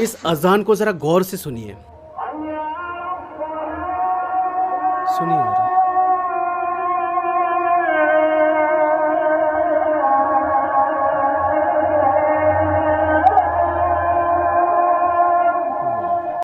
इस अजान को जरा गौर से सुनिए। सुनिए जरा।